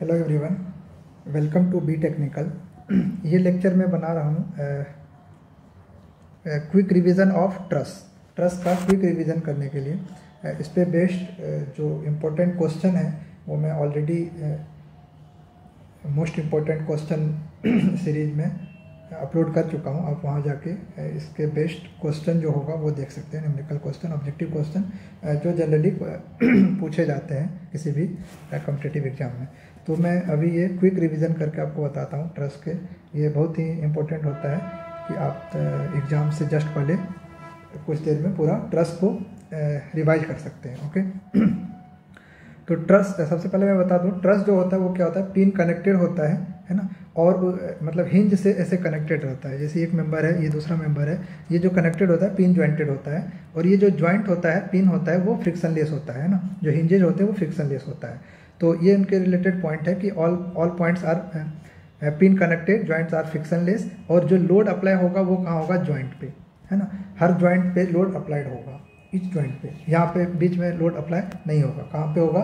Hello everyone welcome to B technical ये lecture मैं बना रहा हूँ quick revision of trust trust का क्विक रिवीजन करने के लिए uh, इस पर बेस्ड जो इम्पोर्टेंट क्वेश्चन है वो मैं already most important question series में अपलोड कर चुका हूँ, आप वहाँ जाके इसके बेस्ट क्वेश्चन जो होगा वो देख सकते हैं न्यूमेरिकल क्वेश्चन ऑब्जेक्टिव क्वेश्चन जो जनरली पूछे जाते हैं किसी भी कॉम्पिटेटिव एग्ज़ाम में। तो मैं अभी ये क्विक रिवीजन करके आपको बताता हूँ ट्रस्ट के। ये बहुत ही इम्पोर्टेंट होता है कि आप एग्ज़ाम से जस्ट पहले कुछ देर में पूरा ट्रस्ट को रिवाइज कर सकते हैं ओके तो ट्रस्ट सबसे पहले मैं बता दूँ ट्रस्ट जो होता है वो क्या होता है? पिन कनेक्टेड होता है है ना? और मतलब हिंज से ऐसे कनेक्टेड रहता है। जैसे एक मेंबर है, ये दूसरा मेंबर है, ये जो कनेक्टेड होता है पिन ज्वाइंटेड होता है। और ये जो ज्वाइंट होता है पिन होता है, वो फ्रिक्शन लेस होता है ना? जो हिंजेज होते हैं, वो फ्रिक्शन लेस होता है। तो ये इनके रिलेटेड पॉइंट है कि all all points are pin connected joints are frictionless और जो लोड अप्लाई होगा, वो कहाँ होगा? ज्वाइंट पे, है ना? हर ज्वाइंट पे लोड अप्लाइड होगा, इस ज्वाइंट पे। यहाँ पे बीच में लोड अप्लाई नहीं होगा। कहाँ पे होगा?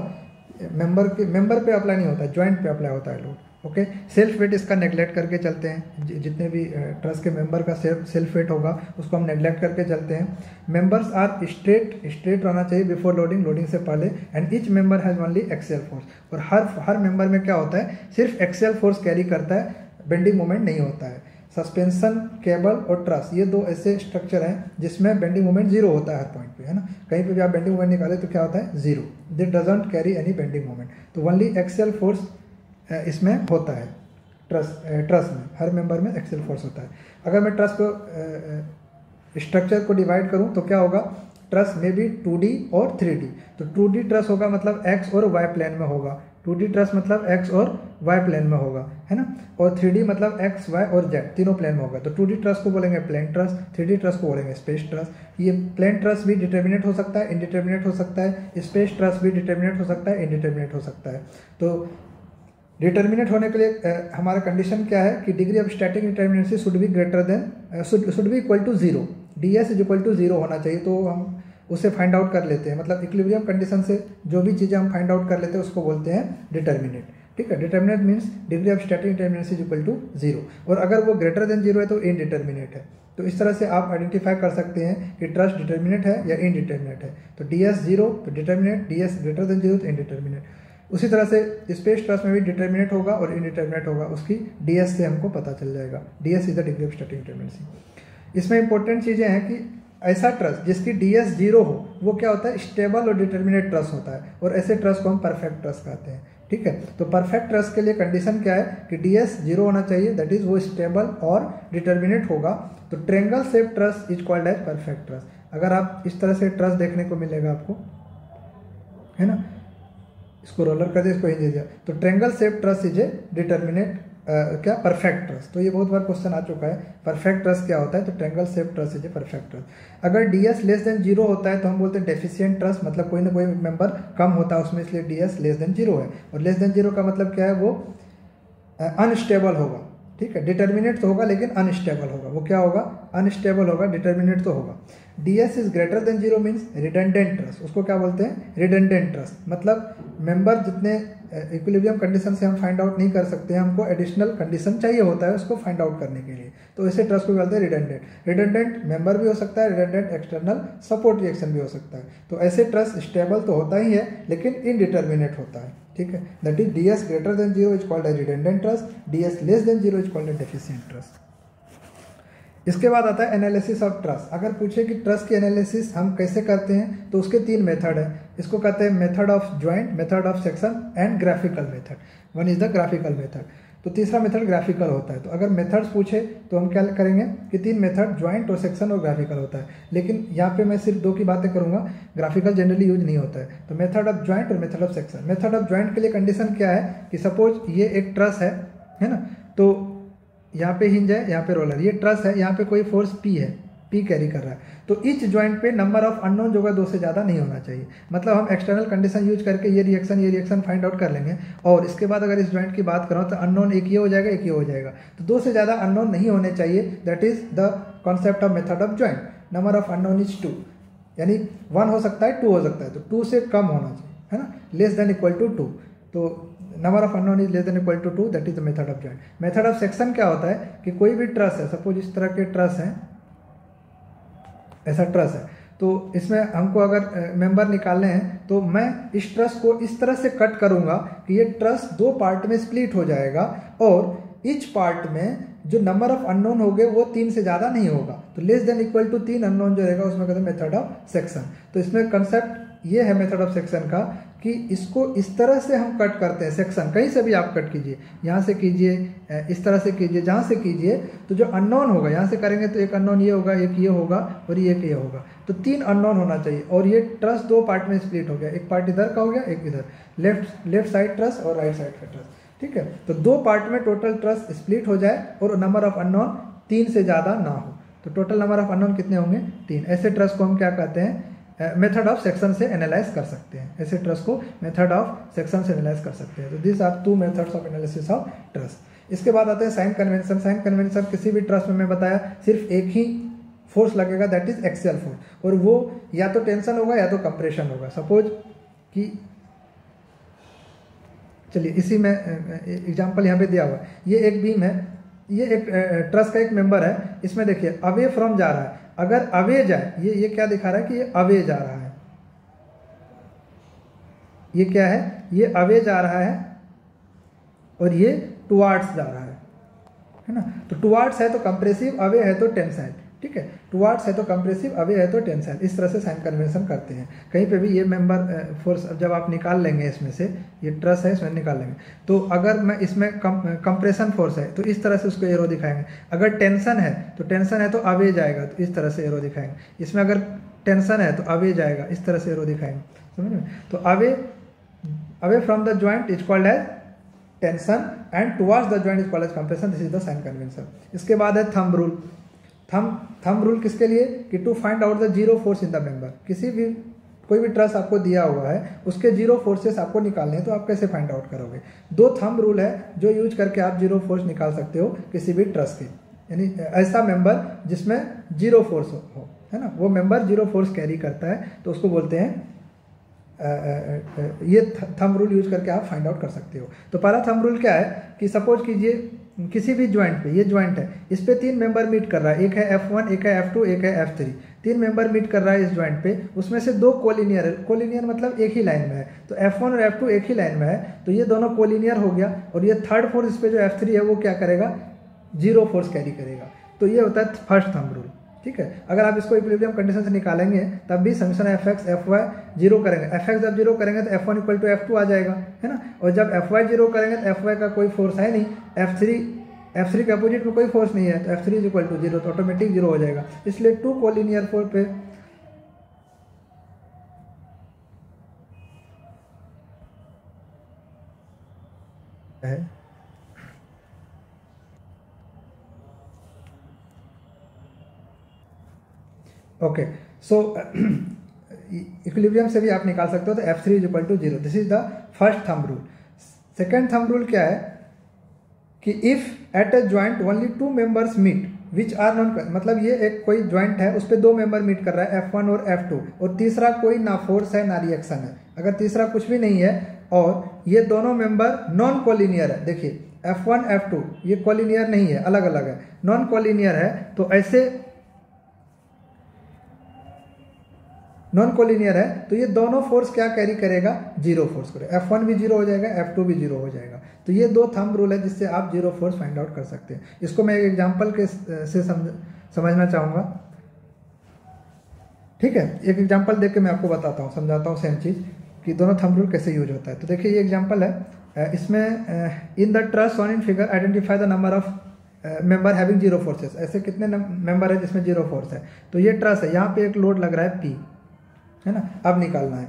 मेंबर के मेंबर पे अप्लाई नहीं होता ज्वाइंट पे अप्लाई होता है लोड ओके सेल्फ वेट इसका नेगलेक्ट करके चलते हैं। जितने भी ट्रस्ट के मेंबर का सेल्फ सेल्फ वेट होगा, उसको हम नेगलेक्ट करके चलते हैं। मेंबर्स आर स्ट्रेट स्ट्रेट रहना चाहिए बिफोर लोडिंग लोडिंग से पहले and each member has only axial force और हर हर मेंबर में क्या होता है? सिर्फ़ एक्सेल फोर्स कैरी करता है बेंडिंग मोमेंट नहीं होता है। सस्पेंशन केबल और ट्रस ये दो ऐसे स्ट्रक्चर हैं जिसमें बेंडिंग मोमेंट ज़ीरो होता है हर पॉइंट पे, है ना? कहीं पे भी आप बेंडिंग मोमेंट निकाले तो क्या होता है? Zero it doesn't carry any bending moment तो ओनली एक्सेल फोर्स इसमें होता है ट्रस्ट ट्रस्ट में, हर मेंबर में एक्सेल फोर्स होता है। अगर मैं ट्रस्ट को स्ट्रक्चर को डिवाइड करूँ तो क्या होगा? ट्रस में भी टू और थ्री तो टू ट्रस होगा मतलब एक्स और वाई प्लेन में होगा। टू डी मतलब एक्स और वाई प्लेन में होगा, है ना? और थ्री डी मतलब एक्स वाई और जेड तीनों प्लेन में होगा। तो टू डी को बोलेंगे प्लेन ट्रस थ्री डी को बोलेंगे स्पेस ट्रस ये प्लेन ट्रस भी डिटर्मिनेट हो सकता है इनडिटर्मिनेट हो सकता है स्पेस ट्रस भी डिटर्मिनेट हो सकता है इनडिटर्मिनेट हो सकता है। तो डिटर्मिनेट होने के लिए हमारा कंडीशन क्या है कि degree of static determinacy should be greater than should be equal to zero D S is equal to zero होना चाहिए तो हम उसे फाइंड आउट कर लेते हैं। मतलब इक्विलिब्रियम कंडीशन से जो भी चीज़ें हम फाइंड आउट कर लेते हैं, उसको बोलते हैं डिटर्मिनेट ठीक है? Determinate means degree of static determinance is equal to zero और अगर वो ग्रेटर देन ज़ीरो है तो इनडिटर्मिनेट है। तो इस तरह से आप आइडेंटिफाई कर सकते हैं कि ट्रस्ट डिटर्मिनेट है या इनडिटर्मिनेट है। तो डी एस ज़ीरो तो determinate D S greater than zero तो इनडिटर्मिनेट उसी तरह से स्पेस ट्रस्ट में भी डिटर्मिनेट होगा और इनडिटर्मिनेट होगा, उसकी डी एस से हमको पता चल जाएगा। D S is the degree of starting determinacy इसमें इंपॉर्टेंट चीज़ें हैं कि ऐसा ट्रस्ट जिसकी डी एस ज़ीरो हो, वो क्या होता है? स्टेबल और डिटर्मिनेट ट्रस्ट होता है और ऐसे ट्रस्ट को हम परफेक्ट ट्रस्ट कहते हैं। ठीक है? तो परफेक्ट ट्रस्ट के लिए कंडीशन क्या है? कि डी एस ज़ीरो होना चाहिए दैट इज़ वो स्टेबल और डिटर्मिनेट होगा। तो triangle shape trust is called as perfect trust अगर आप इस तरह से ट्रस्ट देखने को मिलेगा आपको, है ना? इसको रोलर कर दिया इसको हिंज दिया। तो triangle shape truss is a determinate क्या? परफेक्ट ट्रस्ट तो ये बहुत बार क्वेश्चन आ चुका है परफेक्ट ट्रस्ट क्या होता है? तो triangle shape trust is a perfect trust अगर D S less than zero होता है तो हम बोलते हैं डेफिशिएंट ट्रस्ट मतलब कोई ना कोई मेंबर कम होता है उसमें, इसलिए D S less than zero है। और लेस देन ज़ीरो का मतलब क्या है? वो अनस्टेबल होगा। ठीक है? डिटर्मिनेट तो होगा, लेकिन अनस्टेबल होगा। वो क्या होगा? अनस्टेबल होगा डिटर्मिनेट तो होगा। D S is greater than zero means redundant trust उसको क्या बोलते हैं? रिडेंडेंट ट्रस्ट मतलब मेंबर जितने इक्विलिब्रियम कंडीशन से हम फाइंड आउट नहीं कर सकते हैं हमको एडिशनल कंडीशन चाहिए होता है उसको फाइंड आउट करने के लिए। तो इसे ट्रस्ट को बोलते हैं रिडेंडेंट रिडेंडेंट मेंबर भी हो सकता है रिडेंडेंट एक्सटर्नल सपोर्ट रिएक्शन भी हो सकता है। तो ऐसे ट्रस्ट स्टेबल तो होता ही है, लेकिन इनडिटर्मिनेट होता है। ठीक है? That is D S greater than zero is called a redundant trust D S less than zero is called a deficient trust इसके बाद आता है एनालिसिस ऑफ़ ट्रस्ट अगर पूछे कि ट्रस्ट की एनालिसिस हम कैसे करते हैं तो उसके तीन मेथड है। इसको कहते हैं method of joint method of section and graphical method one is the graphical method तो तीसरा मेथड ग्राफिकल होता है। तो अगर मेथड्स पूछे तो हम क्या करेंगे कि तीन मेथड ज्वाइंट और सेक्शन और ग्राफिकल होता है। लेकिन यहाँ पे मैं सिर्फ़ दो की बातें करूँगा। ग्राफिकल जनरली यूज़ नहीं होता है। तो मेथड ऑफ़ ज्वाइंट और method of section method of joint के लिए कंडीशन क्या है कि सपोज़ ये एक ट्रस है है ना? तो यहाँ पे हिंज है, यहाँ पे रोलर ये ट्रस है, यहाँ पे कोई फोर्स पी है पी कैरी कर रहा है। तो इच ज्वाइंट पे नंबर ऑफ़ अननोन जो है, दो से ज़्यादा नहीं होना चाहिए। मतलब हम एक्सटर्नल कंडीशन यूज़ करके ये रिएक्शन ये रिएक्शन फाइंड आउट कर लेंगे। और इसके बाद अगर इस ज्वाइंट की बात करूँ तो अननोन एक ये हो जाएगा, एक ये हो जाएगा। तो दो से ज़्यादा अननोन नहीं होने चाहिए। That is the concept of method of joint number of unknown is two यानी वन हो सकता है टू हो सकता है। तो टू से कम होना चाहिए, है ना? Less than equal to two तो number of unknown is less than equal to two that is the method of joint method of section क्या होता है कि कोई भी ट्रस है सपोज़ इस तरह के ट्रस हैं, ऐसा ट्रस है तो इसमें हमको अगर मेंबर निकालने हैं तो मैं इस ट्रस को इस तरह से कट करूँगा कि ये ट्रस दो पार्ट में स्प्लिट हो जाएगा और इच पार्ट में जो नंबर ऑफ़ अननोन हो गए, वो तीन से ज़्यादा नहीं होगा। तो लेस देन इक्वल टू तीन अननोन जो रहेगा, उसमें कहते हैं मेथड ऑफ़ सेक्शन तो इसमें कंसेप्ट ये है मेथड ऑफ़ सेक्शन का कि इसको इस तरह से हम कट करते हैं सेक्शन कहीं से भी आप कट कीजिए, यहाँ से कीजिए इस तरह से कीजिए, जहाँ से कीजिए तो जो अननोन होगा, यहाँ से करेंगे तो एक अननोन ये होगा, एक ये होगा और ये एक ये होगा। तो तीन अननोन होना चाहिए और ये ट्रस दो पार्ट में स्प्लिट हो गया, एक पार्ट इधर का हो गया, एक इधर। लेफ़्ट लेफ़्ट साइड ट्रस और राइट साइड का ट्रस ठीक है? तो दो पार्ट में टोटल ट्रस स्प्लिट हो जाए और नंबर ऑफ़ अननोन तीन से ज़्यादा ना हो। तो टोटल नंबर ऑफ़ अननोन कितने होंगे? तीन। ऐसे ट्रस को हम क्या कहते हैं? मेथड ऑफ़ सेक्शन से एनालाइज कर सकते हैं। ऐसे ट्रस्ट को मेथड ऑफ़ सेक्शन से एनालाइज कर सकते हैं। तो this are two methods of analysis of trust इसके बाद आते हैं साइन कन्वेंशन साइन कन्वेंशन किसी भी ट्रस्ट में मैं बताया, सिर्फ़ एक ही फोर्स लगेगा दैट इज़ एक्सेल फोर्स और वो या तो टेंशन होगा या तो कंप्रेशन होगा। सपोज़ कि चलिए, इसी में एग्ज़ाम्पल यहाँ पे दिया हुआ ये एक बीम है। ये एक ट्रस्ट का एक मेंबर है। इसमें देखिए अवे फ्रॉम जा रहा है। अगर अवे जाए ये ये क्या दिखा रहा है कि ये अवे जा रहा है। ये क्या है? ये अवे जा रहा है और ये टुवार्ड्स जा रहा है। है ना? तो टुवार्ड्स है तो कंप्रेसिव अवे है तो टेंसाइल ठीक है? टुवार्ड्स है तो कंप्रेसिव अवे है तो टेंसाइल इस तरह से साइन कन्वेंशन करते हैं। कहीं पे भी ये मेंबर फोर्स जब आप निकाल लेंगे इसमें से, ये ट्रस है, इसमें निकाल लेंगे। तो अगर मैं इसमें कंप्रेशन फोर्स है तो इस तरह से उसको एरो दिखाएँगे। अगर टेंशन है तो टेंशन है तो अवे जाएगा तो इस तरह से एरो दिखाएँगे। इसमें अगर टेंशन है तो अवे जाएगा, इस तरह से एरो दिखाएँगे। समझ में तो away away from the joint is called as tension and towards the joint is called as compression this is the sign convention इसके बाद है थंब रूल थम थम रूल किसके लिए? कि to find out the zero force in the member किसी भी, कोई भी ट्रस्ट आपको दिया हुआ है, उसके ज़ीरो फोर्सेस आपको निकालने हैं तो आप कैसे फाइंड आउट करोगे? दो थम रूल है जो यूज़ करके आप ज़ीरो फोर्स निकाल सकते हो किसी भी ट्रस्ट के। यानी, ऐसा मेंबर जिसमें ज़ीरो फोर्स हो, है ना? वो मेंबर ज़ीरो फोर्स कैरी करता है तो उसको बोलते हैं ये थम रूल यूज़ करके आप फाइंड आउट कर सकते हो। तो पहला थम रूल क्या है? कि सपोज़ कीजिए किसी भी ज्वाइंट पे, ये ज्वाइंट है, इस पर तीन मेंबर मीट कर रहा है, एक है एफ़ वन एक है एफ़ टू एक है एफ़ थ्री तीन मेंबर मीट कर रहा है इस ज्वाइंट पे, उसमें से दो कोलिनियर कोलिनियर मतलब एक ही लाइन में है। तो एफ़ वन और एफ़ टू एक ही लाइन में है तो ये दोनों कोलिनियर हो गया, और ये थर्ड फोर्स इस पर जो थ्री है, वो क्या करेगा? ज़ीरो फोर्स कैरी करेगा। तो ये होता है फ़र्स्ट थंब रूल ठीक है? अगर आप इसको इक्विलिब्रियम कंडीशन से निकालेंगे, तब भी summation F X F Y zero करेंगे। एफ़ एक्स जब ज़ीरो करेंगे तो F one equal to F two आ जाएगा, है ना? और जब एफ़ वाई ज़ीरो करेंगे तो एफ़ वाई का कोई फोर्स है नहीं। एफ़ थ्री एफ़ थ्री के अपोजिट में कोई फोर्स नहीं है तो F three is equal to zero तो ऑटोमेटिक ज़ीरो हो जाएगा। इसलिए टू कोलिनियर फोर पे है। ओके सो इक्विलिब्रियम से भी आप निकाल सकते हो तो F three is equal to zero this is the first thumb rule second thumb rule क्या है? कि if at a joint only two members meet which are non मतलब ये एक कोई ज्वाइंट है, उस पर दो मेंबर मीट कर रहा है एफ़ वन और एफ़ टू और तीसरा कोई ना फोर्स है, ना रिएक्शन है. अगर तीसरा कुछ भी नहीं है, और ये दोनों मेंबर नॉन कोलिनियर है, देखिए एफ़ वन एफ़ टू ये कोलिनियर नहीं है अलग अलग है. नॉन कोलिनियर है तो ऐसे नॉन कोलिनियर है तो ये दोनों फोर्स क्या कैरी करेगा? ज़ीरो फोर्स करेगा। एफ़ वन भी ज़ीरो हो जाएगा एफ़ टू भी ज़ीरो हो जाएगा। तो ये दो थंब रूल है जिससे आप ज़ीरो फोर्स फाइंड आउट कर सकते हैं। इसको मैं एक एग्ज़ाम्पल के से समझ, समझना चाहूँगा। ठीक है? एक एग्ज़ाम्पल देख के मैं आपको बताता हूँ, समझाता हूँ सेम चीज़ कि दोनों थंब रूल कैसे यूज़ होता है। तो देखिए, ये एग्ज़ाम्पल है। इसमें in the trust on in figure identify the number of member having zero forces ऐसे कितने मेंबर है जिसमें ज़ीरो फोर्स है? तो ये ट्रस्ट है। यहाँ पे एक लोड लग रहा है पी है ना? अब निकालना है।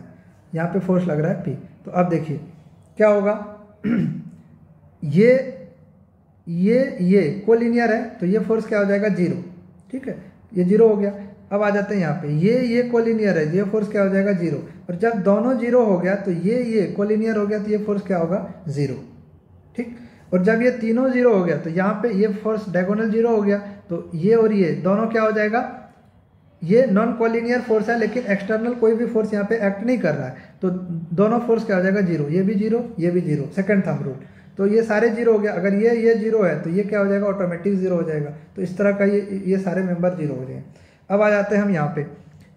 यहाँ पे फोर्स लग रहा है पी तो अब देखिए, क्या होगा? ये ये ये कोलिनियर है तो ये फोर्स क्या हो जाएगा? ज़ीरो ठीक है? ये ज़ीरो हो गया। अब आ जाते हैं यहाँ पे। ये ये कोलिनियर है, ये फोर्स क्या हो जाएगा? ज़ीरो और जब दोनों ज़ीरो हो गया तो ये ये कोलिनियर हो गया तो ये फोर्स क्या होगा? ज़ीरो ठीक? और जब ये तीनों ज़ीरो हो गया तो यहाँ पे ये फोर्स डायगोनल ज़ीरो हो गया तो ये और ये दोनों क्या हो जाएगा? ये नॉन कॉलिनियर फोर्स है, लेकिन एक्सटर्नल कोई भी फोर्स यहाँ पे एक्ट नहीं कर रहा है। तो दोनों फोर्स क्या हो जाएगा? ज़ीरो ये भी ज़ीरो ये भी ज़ीरो सेकंड थंब रूल तो ये सारे ज़ीरो हो गया। अगर ये ये ज़ीरो है तो ये क्या हो जाएगा? ऑटोमेटिक ज़ीरो हो जाएगा। तो इस तरह का ये ये सारे मेंबर ज़ीरो हो जाएँगे। अब आ जाते हैं हम यहाँ पे।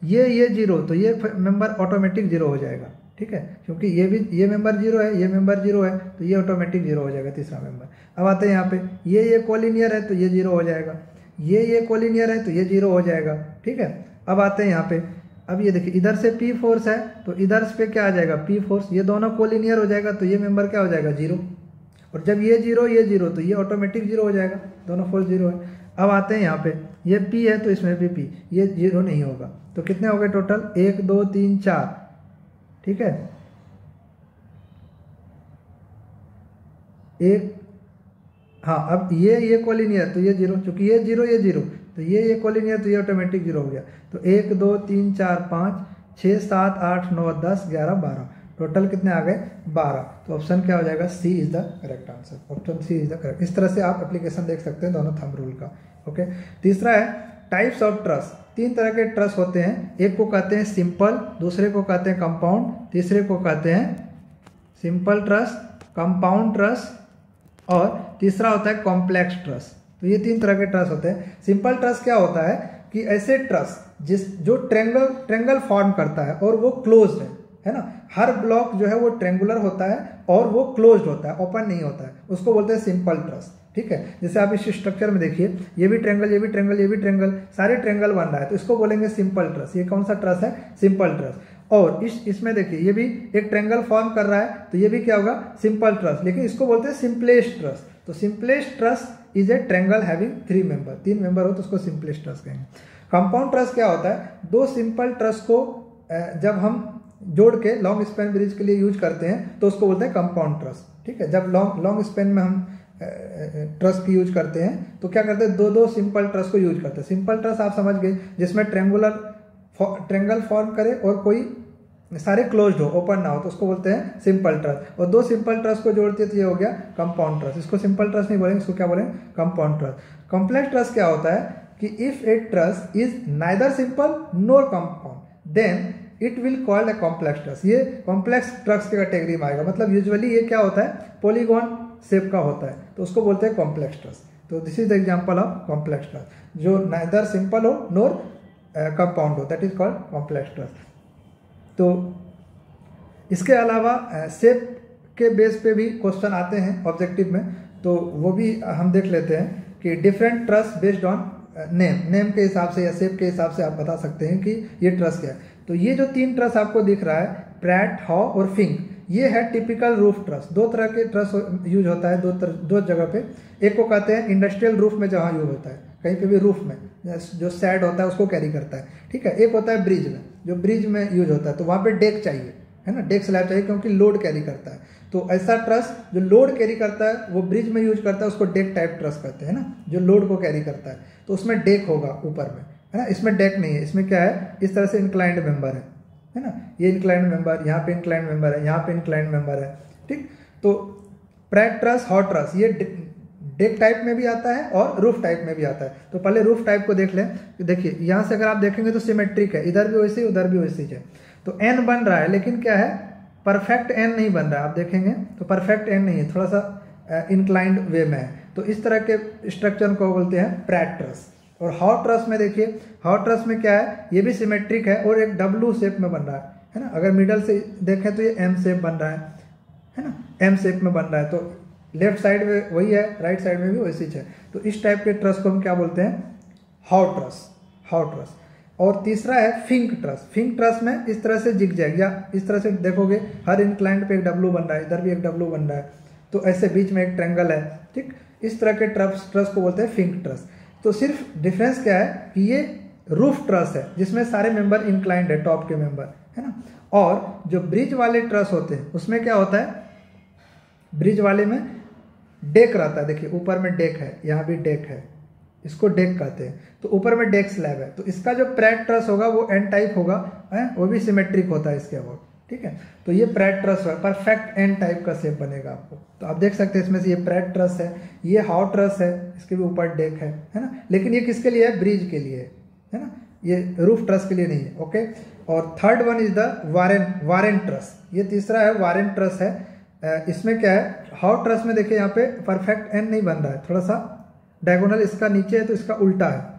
ये ये ज़ीरो तो ये मेंबर ऑटोमेटिक ज़ीरो हो जाएगा। ठीक है? क्योंकि ये भी, ये मेंबर ज़ीरो है, ये मेंबर ज़ीरो है तो ये ऑटोमेटिक ज़ीरो हो जाएगा तीसरा मेंबर अब आते हैं यहाँ पे। ये ये कोलिनियर है तो ये ज़ीरो हो जाएगा। ये ये कोलिनियर है तो ये ज़ीरो हो जाएगा। ठीक है? अब आते हैं यहाँ पे। अब ये देखिए, इधर से पी फोर्स है तो इधर पे क्या आ जाएगा? पी फोर्स ये दोनों कोलिनियर हो जाएगा तो ये मेंबर क्या हो जाएगा? ज़ीरो और जब ये ज़ीरो ये ज़ीरो तो ये ऑटोमेटिक ज़ीरो हो जाएगा। दोनों फोर्स ज़ीरो है। अब आते हैं यहाँ पे। ये पी है तो इसमें भी पी ये ज़ीरो नहीं होगा। तो कितने हो गए टोटल एक, दो, तीन, चार। ठीक है? एक हाँ अब ये ये कॉलिनियर तो ये ज़ीरो चूँकि ये ज़ीरो ये ज़ीरो तो ये ये कॉलिनियर तो ये ऑटोमेटिक ज़ीरो हो गया। तो एक, दो, तीन, चार, पाँच छः सात, आठ, नौ, दस, ग्यारह, बारह। टोटल कितने आ गए? बारह। तो ऑप्शन क्या हो जाएगा? C is the correct answer option C is the correct इस तरह से आप एप्लीकेशन देख सकते हैं दोनों थंब रूल का। ओके तीसरा है टाइप्स ऑफ़ ट्रस्ट तीन तरह के ट्रस्ट होते हैं। एक को कहते हैं सिंपल दूसरे को कहते हैं कंपाउंड तीसरे को कहते हैं सिंपल ट्रस्ट कंपाउंड ट्रस्ट और तीसरा होता है कॉम्प्लेक्स ट्रस्ट तो ये तीन तरह के ट्रस्ट होते हैं। सिंपल ट्रस्ट क्या होता है कि ऐसे ट्रस्ट जिस, जो ट्रेंगल ट्रेंगल फॉर्म करता है और वो क्लोज है है ना? हर ब्लॉक जो है वो ट्रेंगुलर होता है और वो क्लोज होता है ओपन नहीं होता है। उसको बोलते हैं सिंपल ट्रस्ट ठीक है? जैसे आप इस स्ट्रक्चर में देखिए, ये भी ट्रेंगल ये भी ट्रेंगल ये भी ट्रेंगल सारे ट्रेंगल बन रहा है तो इसको बोलेंगे सिंपल ट्रस ये कौन सा ट्रस है? सिंपल ट्रस और इस, इसमें देखिए, ये भी एक ट्रेंगल फॉर्म कर रहा है तो ये भी क्या होगा? सिंपल ट्रस लेकिन इसको बोलते हैं सिंपलेस्ट ट्रस तो simplest truss is a triangle having three member तीन मेंबर हो तो उसको सिंपलेस्ट ट्रस कहेंगे. कंपाउंड ट्रस क्या होता है? दो सिंपल ट्रस को जब हम जोड़ के लॉन्ग स्पेन ब्रिज के लिए यूज़ करते हैं तो उसको बोलते हैं कंपाउंड ट्रस ठीक है? जब लॉन्ग लॉन्ग स्पेन में हम ट्रस की यूज़ करते हैं तो क्या करते हैं? दो दो सिंपल ट्रस को यूज़ करते हैं. सिंपल ट्रस आप समझ गए, जिसमें ट्रेंगुलर ट्रेंगल फॉर्म करे और कोई सारे क्लोज्ड हो ओपन ना हो तो उसको बोलते हैं सिंपल ट्रस और दो सिंपल ट्रस को जोड़ते हैं तो ये हो गया कंपाउंड ट्रस इसको सिंपल ट्रस नहीं बोलेंगे, इसको क्या बोलेंगे? कंपाउंड ट्रस कॉम्प्लेक्स ट्रस क्या होता है? कि if a truss is neither simple nor compound then it will called a complex truss ये कॉम्प्लेक्स ट्रस के कैटेगरी में आएगा. मतलब यूजुअली ये क्या होता है? पोलीगॉन शेप का होता है. तो उसको बोलते हैं कॉम्प्लेक्स ट्रस तो this is the example of complex truss जो नाइदर सिंपल हो नोर कंपाउंड हो that is called complex truss तो इसके अलावा uh, के बेस पे भी क्वेश्चन आते हैं ऑब्जेक्टिव में तो वो भी हम देख लेते हैं कि different trusses based on name name के हिसाब से या शेप के हिसाब से आप बता सकते हैं कि ये ट्रस्ट क्या है। तो ये जो तीन ट्रस्ट आपको दिख रहा है प्रैट हॉ और फिंक ये है टिपिकल रूफ ट्रस दो तरह के ट्रस यूज़ होता है दो तर, दो जगह पे। एक को कहते हैं इंडस्ट्रियल रूफ में जहाँ यूज़ होता है। कहीं पे भी रूफ में जो सैड होता है उसको कैरी करता है। ठीक है? एक होता है ब्रिज में। जो ब्रिज में यूज़ होता है तो वहाँ पे डेक चाहिए, है ना? डेक स्लैब चाहिए क्योंकि लोड कैरी करता है। तो ऐसा ट्रस जो लोड कैरी करता है, वो ब्रिज में यूज़ करता है, उसको डेक टाइप ट्रस कहते हैं ना? जो लोड को कैरी करता है। तो उसमें डेक होगा ऊपर में, है ना? इसमें डेक नहीं है। इसमें क्या है? इस तरह से इंक्लाइंड मेंबर है है ना? ये इंक्लाइंड मेंबर यहाँ पे इंक्लाइंड मेंबर है, यहाँ पे इंक्लाइंड मेंबर है। ठीक? तो प्रैक ट्रस हॉट ट्रस ये डेक टाइप में भी आता है और रूफ टाइप में भी आता है। तो पहले रूफ टाइप को देख लें। देखिए, यहाँ से अगर आप देखेंगे तो सिमेट्रिक है। इधर भी वैसे, उधर भी वैसे है तो एन बन रहा है, लेकिन क्या है? परफेक्ट एन नहीं बन रहा है। आप देखेंगे तो परफेक्ट एन नहीं है। थोड़ा सा इंक्लाइंड वे में है। तो इस तरह के स्ट्रक्चर को बोलते हैं प्रैक ट्रस और हॉट ट्रस में देखिए हॉट ट्रस में क्या है? ये भी सिमेट्रिक है और एक डब्लू शेप में बन रहा है। है ना? अगर मिडल से देखें तो ये एम शेप बन रहा है। है ना? एम शेप में बन रहा है। तो लेफ़्ट साइड में वही है, राइट साइड में भी वैसी है तो इस टाइप के ट्रस्ट को हम क्या बोलते हैं? हाउ ट्रस हाउ ट्रस और तीसरा है फिंक ट्रस फिंक ट्रस में इस तरह से जिग जाएगी। या इस तरह से देखोगे, हर इंक्लाइंट पे एक डब्लू बन रहा है, इधर भी एक डब्लू बन रहा है। तो ऐसे बीच में एक ट्रेंगल है, ठीक? इस तरह के ट्रस ट्रस को बोलते हैं फिंक ट्रस तो सिर्फ़ डिफरेंस क्या है कि ये रूफ ट्रस है, जिसमें सारे मेंबर इंक्लाइंड है टॉप के मेंबर है ना? और जो ब्रिज वाले ट्रस होते हैं, उसमें क्या होता है? ब्रिज वाले में डेक रहता है। देखिए, ऊपर में डेक है, यहाँ भी डेक है। इसको डेक कहते हैं। तो ऊपर में डेक स्लैब है। तो इसका जो प्रैट ट्रस होगा, वो एन टाइप होगा, है? वो भी सिमेट्रिक होता है इसके अबाउट ठीक है? तो ये प्रेट ट्रस है। परफेक्ट एन टाइप का सेप बनेगा आपको। तो आप देख सकते हैं इसमें से ये प्रेट ट्रस है, ये हाउ ट्रस है, इसके भी ऊपर डेक है है ना? लेकिन ये किसके लिए है? ब्रिज के लिए है। ना? ये रूफ ट्रस के लिए नहीं है ओके और third one is the Warren Warren truss ये तीसरा है वारेन ट्रस है। इसमें क्या है? हाउ ट्रस में देखिए यहाँ पे परफेक्ट एन नहीं बन रहा है। थोड़ा सा डायगोनल इसका नीचे है तो इसका उल्टा है।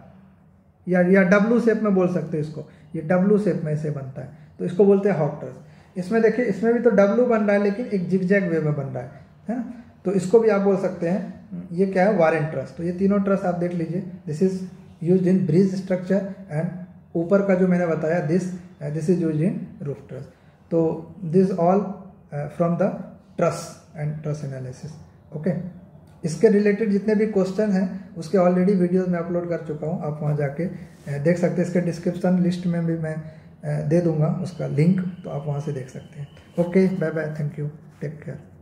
या या डब्लू शेप में बोल सकते हैं इसको। ये डब्लू शेप में ऐसे बनता है। तो इसको बोलते हैं हॉक ट्रस इसमें देखिए, इसमें भी तो डब्लू बन रहा है, लेकिन एक जिगजैग वे में बन रहा है। है ना? तो इसको भी आप बोल सकते हैं, ये क्या है? वारेंट ट्रस तो ये तीनों ट्रस आप देख लीजिए। This is use in bridge structure and ऊपर का जो मैंने बताया this this is use in roof truss तो this all from the truss and truss analysis okay इसके रिलेटेड जितने भी क्वेश्चन हैं, उसके ऑलरेडी वीडियोज़ मैं अपलोड कर चुका हूँ, आप वहाँ जाके देख सकते हैं। इसके डिस्क्रिप्शन लिस्ट में भी मैं दे दूँगा उसका लिंक तो आप वहाँ से देख सकते हैं। Okay bye bye thank you take care